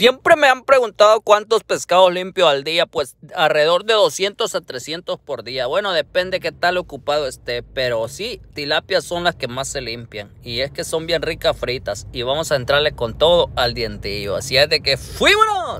Siempre me han preguntado cuántos pescados limpio al día, pues alrededor de 200 a 300 por día. Bueno, depende qué tal ocupado esté, pero sí, tilapias son las que más se limpian. Y es que son bien ricas fritas y vamos a entrarle con todo al dientillo. Así es de que ¡fuímonos!